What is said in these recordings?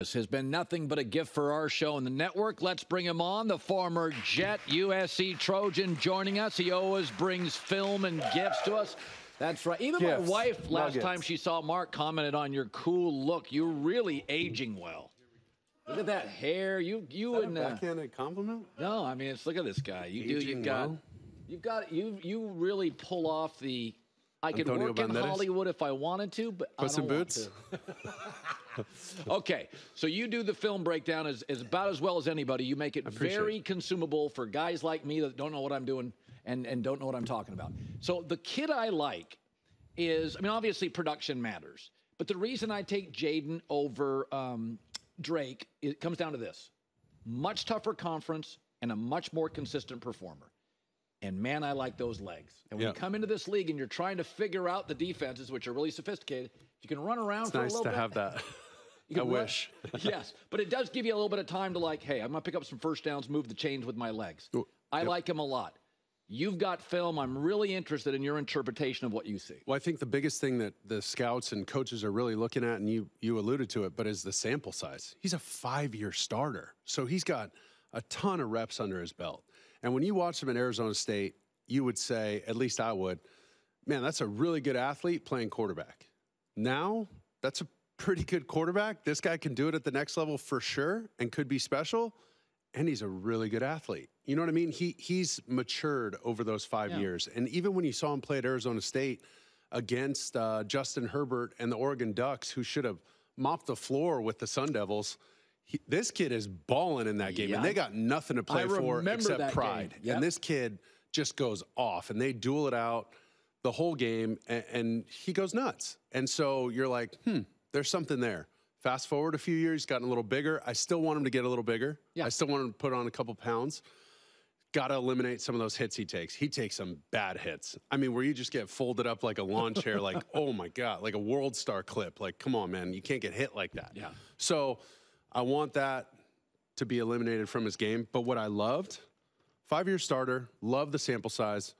This has been nothing but a gift for our show and the network. Let's bring him on. The former Jet USC Trojan joining us. He always brings film and gifts to us. That's right. Even Gifts, my wife, last time she saw Mark, commented on your cool look. You're really aging well. Look at that hair. You, you and uh, backhanded compliment? no, I mean, it's look at this guy. You do. You've got. well? You've got. You you really pull off the. I could Antonio work in Hollywood if I wanted to, but I Puss in don't want Boots? Okay, so you do the film breakdown as, as about as well as anybody. You make it very consumable for guys like me that don't know what I'm doing and, and don't know what I'm talking about. So the kid I like is, I mean, obviously production matters, but the reason I take Jayden over um, Drake, it comes down to this: much tougher conference and a much more consistent performer. And man, I like those legs. And when Yeah. you come into this league and you're trying to figure out the defenses, which are really sophisticated, if you can run around It's for nice a little to have that. you I run- wish. yes, but it does give you a little bit of time to like, hey, I'm gonna pick up some first downs, move the chains with my legs. Ooh, I yep. like him a lot. You've got film. I'm really interested in your interpretation of what you see. Well, I think the biggest thing that the scouts and coaches are really looking at, and you you alluded to it, but is the sample size. He's a five-year starter, so he's got a ton of reps under his belt. And when you watch him at Arizona State, you would say, at least I would, man, that's a really good athlete playing quarterback. Now, that's a pretty good quarterback. This guy can do it at the next level for sure, and could be special. And he's a really good athlete. You know what I mean? He he's matured over those five Yeah. years. And even when you saw him play at Arizona State against uh, Justin Herbert and the Oregon Ducks, who should have mopped the floor with the Sun Devils, he, this kid is balling in that game, Yeah. and they got nothing to play I for except pride. Yep. And this kid just goes off, and they duel it out the whole game, and, and he goes nuts. And so you're like, hmm, there's something there. Fast forward a few years, gotten a little bigger. I still want him to get a little bigger. Yeah. I still want him to put on a couple pounds. Got to eliminate some of those hits he takes. He takes some bad hits. I mean, where you just get folded up like a lawn chair, like, oh my God, like a world star clip. Like, come on, man, you can't get hit like that. Yeah. So I want that to be eliminated from his game. But what I loved, five year starter, love the sample size,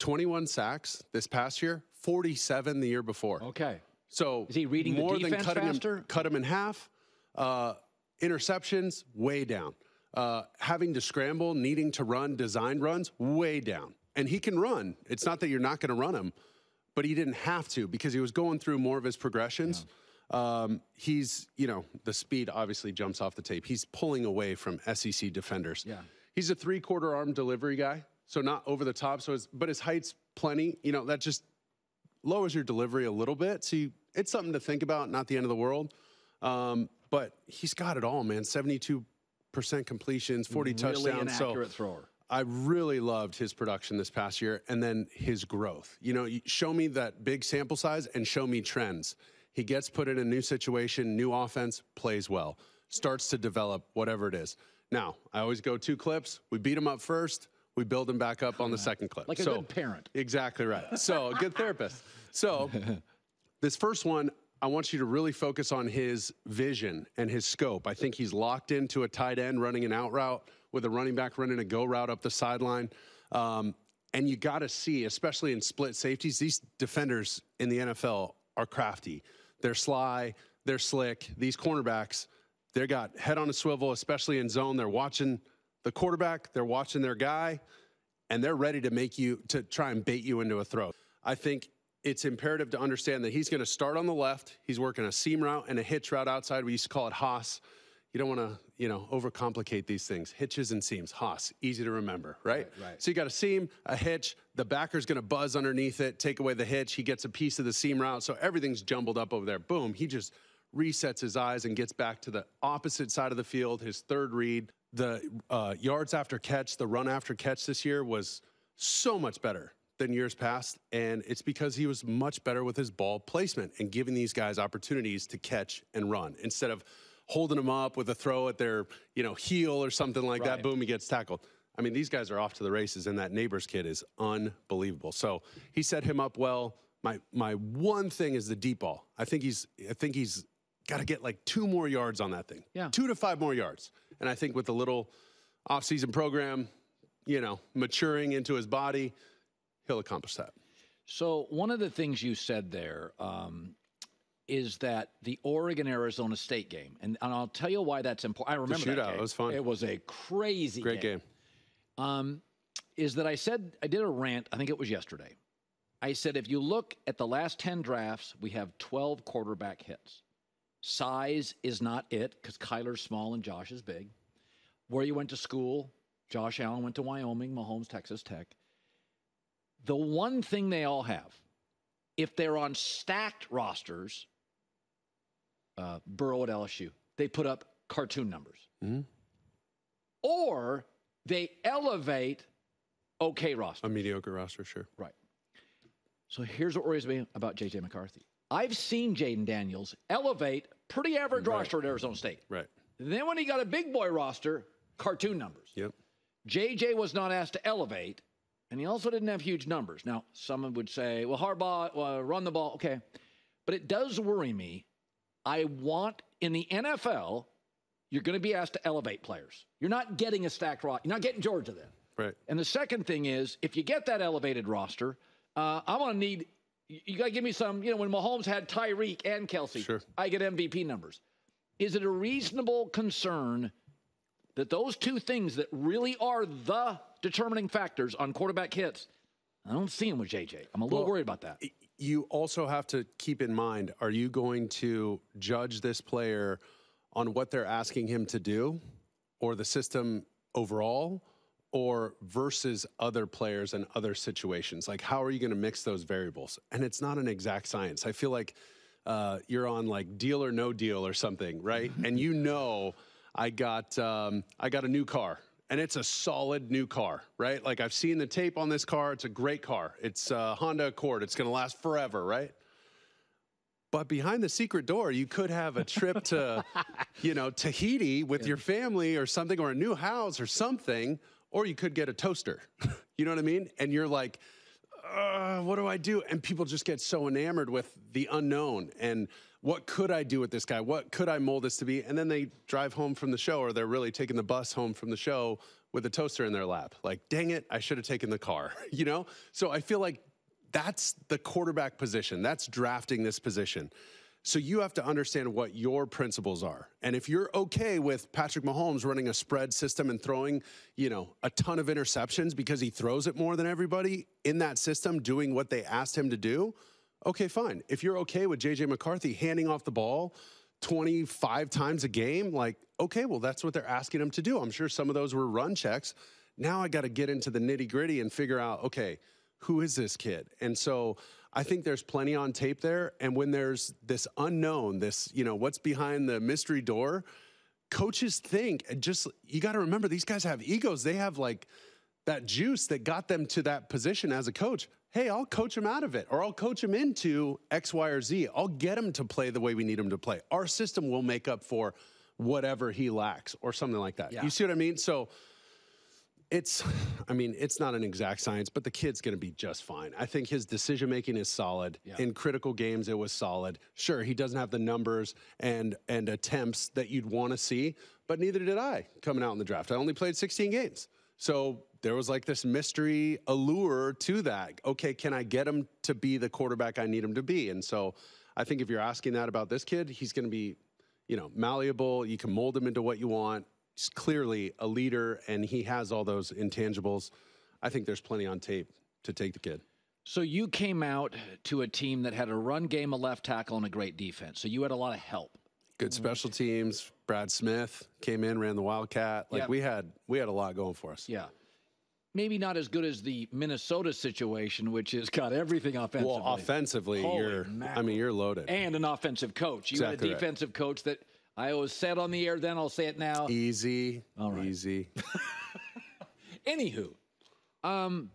21 sacks this past year, 47 the year before. Okay. So Is he reading the more defense than cutting faster? him, cut him in half. Uh, interceptions way down. Uh, having to scramble, needing to run design runs way down. And he can run. It's not that you're not going to run him, but he didn't have to because he was going through more of his progressions. Um, he's, you know, the speed obviously jumps off the tape. He's pulling away from SEC defenders. Yeah. He's a three quarter arm delivery guy, so not over the top. So, his, but his height's plenty. You know, that just lowers your delivery a little bit. So you, it's something to think about, not the end of the world. Um, but he's got it all, man. 72% completions, 40 Really an touchdowns. So accurate thrower. I really loved his production this past year and then his growth. You know, show me that big sample size and show me trends. He gets put in a new situation, new offense, plays well, starts to develop whatever it is. Now, I always go two clips. We beat him up first. We build him back up on the second clip. Like a So- good parent. Exactly right. So, a good therapist. So, this first one, I want you to really focus on his vision and his scope. I think he's locked into a tight end running an out route with a running back running a go route up the sideline. Um, and you got to see, especially in split safeties, these defenders in the NFL are crafty. They're sly, they're slick. These cornerbacks, they got head on a swivel, especially in zone. They're watching the quarterback, they're watching their guy, and they're ready to make you to try and bait you into a throw. I think it's imperative to understand that he's going to start on the left. He's working a seam route and a hitch route outside. We used to call it Hoss. You don't want to, you know, overcomplicate these things. Hitches and seams, Hoss, easy to remember, right? Right, right. So you got a seam, a hitch. The backer's going to buzz underneath it, take away the hitch. He gets a piece of the seam route, so everything's jumbled up over there. Boom. He just resets his eyes and gets back to the opposite side of the field. His third read, the uh, yards after catch, the run after catch this year was so much better than years past. And it's because he was much better with his ball placement and giving these guys opportunities to catch and run instead of holding him up with a throw at their, you know, heel or something like Right. that. Boom, he gets tackled. I mean, these guys are off to the races, and that Nabers kid is unbelievable. So he set him up well. My my one thing is the deep ball. I think he's I think he's got to get like two more yards on that thing. Yeah. Two to five more yards. And I think with the little offseason program, you know, maturing into his body, he'll accomplish that. So one of the things you said there um, is that the Oregon Arizona State game, and, and I'll tell you why that's important. I remember that shootout, game. it was fun. It was a crazy Great game. um, is that I said I did a rant. I think it was yesterday. I said if you look at the last ten drafts, we have twelve quarterback hits. Size is not it because Kyler's small and Josh is big. Where you went to school, Josh Allen went to Wyoming, Mahomes Texas Tech. The one thing they all have, if they're on stacked rosters, uh, Burrow at LSU, they put up cartoon numbers, Mhm. or they elevate okay roster. A mediocre roster, sure. Right. So here's what worries me about JJ McCarthy. I've seen Jayden Daniels elevate pretty average Right. roster at Arizona State. Right. Then when he got a big boy roster, cartoon numbers. Yep. JJ was not asked to elevate, and he also didn't have huge numbers. Now, someone would say, well, Harbaugh, uh, run the ball. Okay. But it does worry me. I want in the NFL, you're going to be asked to elevate players. You're not getting a stacked roster. You're not getting Georgia then. Right. And the second thing is, if you get that elevated roster, uh, I'm going to need, you, got to give me some, you know, when Mahomes had Tyreek and Kelce, Sure. I get MVP numbers. Is it a reasonable concern that those two things that really are the determining factors on quarterback hits, I don't see him with JJ. I'm a little Well, worried about that. You also have to keep in mind are you going to judge this player on what they're asking him to do or the system overall or versus other players and other situations? Like how are you going to mix those variables? And it's not an exact science. I feel like uh, you're on like deal or no deal or something right? And you know i got um, i got a new car and it's a solid new car, right? Like I've seen the tape on this car. It's a great car. It's a Honda Accord. It's going to last forever, right? But behind the secret door, you could have a trip to, you know, Tahiti with your family or something, or a new house or something, or you could get a toaster. you know what I mean? And you're like, uh, what do I do? And people just get so enamored with the unknown and what could I do with this guy? What could I mold this to be? And then they drive home from the show, or they're really taking the bus home from the show with a toaster in their lap. Like, dang it, I should have taken the car, you know? So I feel like that's the quarterback position. That's drafting this position. So you have to understand what your principles are. And if you're okay with Patrick Mahomes running a spread system and throwing, you know, a ton of interceptions because he throws it more than everybody in that system doing what they asked him to do, okay, fine. If you're okay with JJ McCarthy handing off the ball 25 times a game, like, okay, well, that's what they're asking him to do. I'm sure some of those were run checks. Now I got to get into the nitty gritty and figure out, okay, who is this kid? And so I think there's plenty on tape there. And when there's this unknown, this, you know, what's behind the mystery door, coaches think, and just, you got to remember, these guys have egos. They have like that juice that got them to that position as a coach. Hey, I'll coach him out of it, or I'll coach him into X, Y, or Z. I'll get him to play the way we need him to play. Our system will make up for whatever he lacks, or something like that. Yeah. You see what I mean? So, it's i mean it's not an exact science but the kid's going to be just fine. I think his decision making is solid. Yeah. in critical games it was solid. Sure he doesn't have the numbers and and attempts that you'd want to see but neither did i coming out in the draft. I only played 16 games. So there was like this mystery allure to that. Okay can i get him to be the quarterback i need him to be? And so i think if you're asking that about this kid he's going to be you know malleable. You can mold him into what you want clearly a leader and he has all those intangibles. I think there's plenty on tape to take the kid. So you came out to a team that had a run game, a left tackle, and a great defense. So you had a lot of help. Good mm-hmm. special teams. Brad Smith came in, ran the Wildcat. Like Yeah. we had we had a lot going for us. Yeah. Maybe not as good as the Minnesota situation, which has got everything offensively. Well, offensively, Holy you're I mean, you're loaded. and an offensive coach. You Exactly had a right. defensive coach that I always said on the air then, I'll say it now. Easy. All right. Easy. Anywho, um,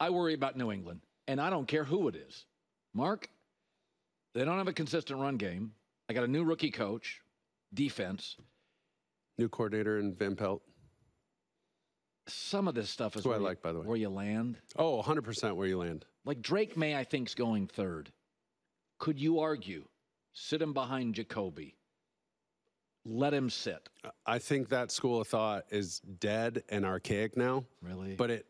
I worry about New England, and I don't care who it is. Mark, they don't have a consistent run game. I got a new rookie coach, defense. New coordinator in Van Pelt. Some of this stuff is what I where you- like, by the way. where you land. Oh, 100% where you land. Like Drake Maye, I think's going third. Could you argue sit him behind Jacoby? Let him sit. I think that school of thought is dead and archaic now. Really? but it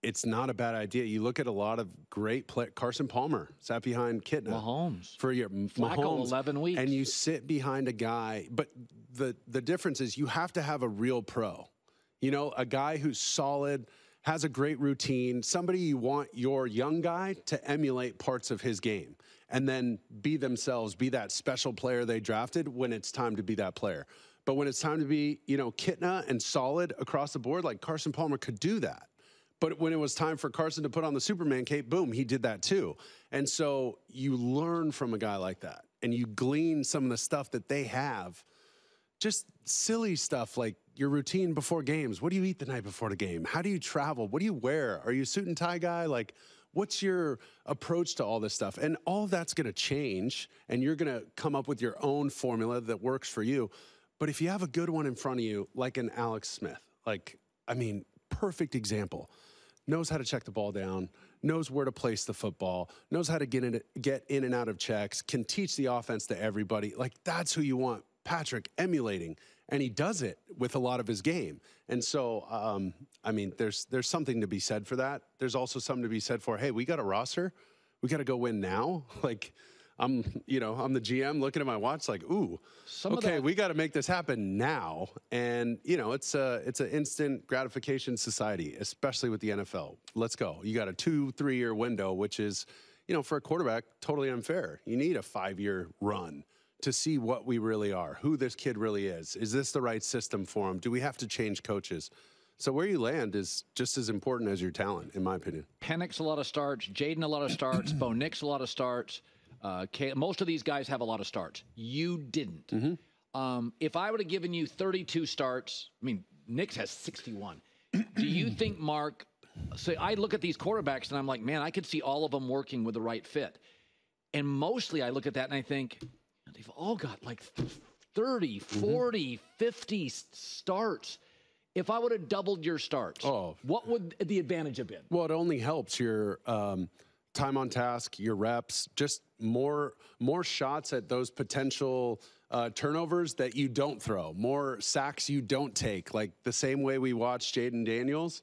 it's not a bad idea. You look at a lot of great play. Carson Palmer sat behind Kitna Mahomes. for your Flacco, Mahomes, 11 weeks. and you sit behind a guy. But the the difference is you have to have a real pro. You know, a guy who's solid, has a great routine, somebody you want your young guy to emulate parts of his game, and then be themselves, be that special player they drafted when it's time to be that player. But when it's time to be, you know, Kitna and solid across the board, like Carson Palmer could do that. But when it was time for Carson to put on the Superman cape, boom, he did that too. And so you learn from a guy like that and you glean some of the stuff that they have. Just silly stuff like your routine before games. What do you eat the night before the game? How do you travel? What do you wear? Are you suit and tie guy? Like, what's your approach to all this stuff? And all that's going to change, and you're going to come up with your own formula that works for you. But if you have a good one in front of you, like an Alex Smith, like, I mean, perfect example knows how to check the ball down, knows where to place the football, knows how to get in, get in and out of checks, can teach the offense to everybody. Like that's who you want Patrick emulating, and he does it with a lot of his game. And so, um, I mean, there's there's something to be said for that. There's also something to be said for, hey, we got a roster, we got to go win now. Like. I'm, you know, I'm the GM looking at my watch like, ooh, Some okay, that- we got to make this happen now. And you know, it's a it's an instant gratification society, especially with the NFL. Let's go. You got a two three year window, which is, you know, for a quarterback, totally unfair. You need a five year run to see what we really are, who this kid really is. Is this the right system for him? Do we have to change coaches? So where you land is just as important as your talent, in my opinion. Penix a lot of starts, Jayden a lot of starts, Bo Nix a lot of starts. Uh, most of these guys have a lot of starts. You didn't. Um, if I would have given you 32 starts, I mean, Nix has 61. Do you think Mark? So I look at these quarterbacks and I'm like, man, I could see all of them working with the right fit. And mostly I look at that and I think they've all got like 30, 40, 50 s- starts. If I would have doubled your starts, Oh. what would the advantage have been? Well, it only helps your um, time on task, your reps, just more more shots at those potential uh, turnovers that you don't throw, more sacks you don't take. Like the same way we watched Jayden Daniels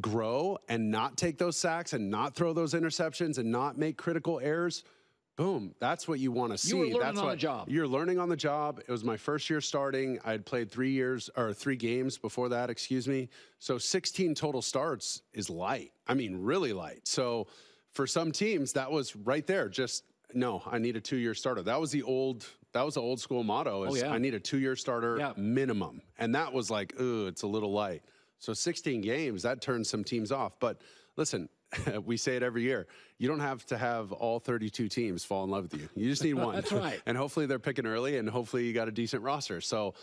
grow and not take those sacks and not throw those interceptions and not make critical errors. Boom, that's what you want to see. You were learning that's on the what, job. You're learning on the job. It was my first year starting. I had played three years or three games before that, excuse me. So 16 total starts is light. I mean, really light. So for some teams, that was right there. Just no, I need a two-year starter. That was the old. That was the old school motto. Is Oh, yeah. I need a two-year starter Yeah. minimum, and that was like, ooh, it's a little light. So 16 games that turns some teams off. But listen, we say it every year. You don't have to have all 32 teams fall in love with you. You just need one. That's right. and hopefully they're picking early, and hopefully you got a decent roster. So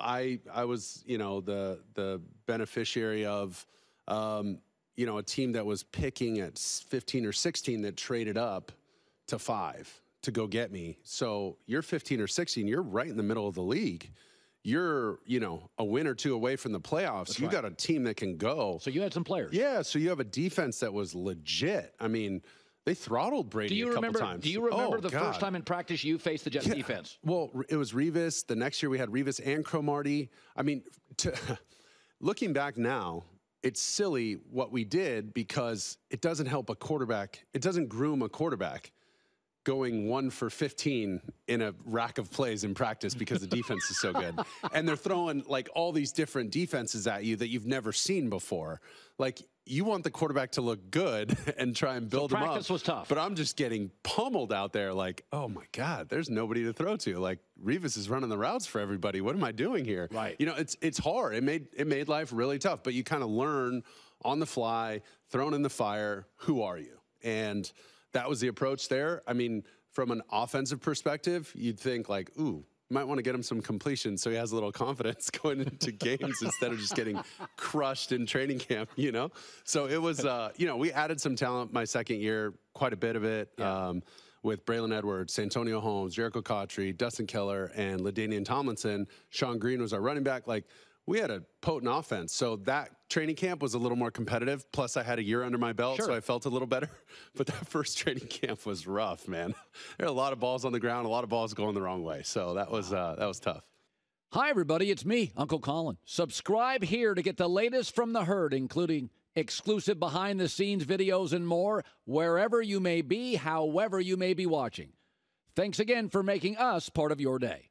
I I was you know the the beneficiary of. Um, you know, a team that was picking at 15 or 16 that traded up to five to go get me. So you're 15 or 16, you're right in the middle of the league. You're, you know, a win or two away from the playoffs. you right. got a team that can go. So you had some players. Yeah, so you have a defense that was legit. I mean, they throttled Brady Do you a couple remember? times. Do you remember Oh, the God. first time in practice you faced the Jets defense? Well, it was Revis. The next year we had Revis and Cromartie. I mean, to, looking back now, it's silly what we did because it doesn't help a quarterback. It doesn't groom a quarterback going one for 15 in a rack of plays in practice because the defense is so good. And they're throwing like all these different defenses at you that you've never seen before. Like you want the quarterback to look good and try and build them up. practice was tough. But I'm just getting pummeled out there like, oh my God, there's nobody to throw to. Like Revis is running the routes for everybody. What am I doing here? Right. You know, it's it's hard. It made it made life really tough, but you kind of learn on the fly, thrown in the fire, who are you? And that was the approach there. I mean, from an offensive perspective, you'd think like, ooh, might want to get him some completion so he has a little confidence going into games instead of just getting crushed in training camp, you know? So it was, uh, you know, we added some talent my second year, quite a bit of it. Um, with Braylon Edwards, Santonio Holmes, Jerricho Cotchery, Dustin Keller, and LaDainian Tomlinson. Shonn Greene was our running back. Like, we had a potent offense. So that training camp was a little more competitive. Plus, I had a year under my belt, so I felt a little better. But that first training camp was rough, man. There are a lot of balls on the ground, a lot of balls going the wrong way. So that was uh, that was tough. Hi, everybody. It's me, Uncle Colin. Subscribe here to get the latest from the herd, including exclusive behind the scenes videos, and more wherever you may be, however you may be watching. Thanks again for making us part of your day.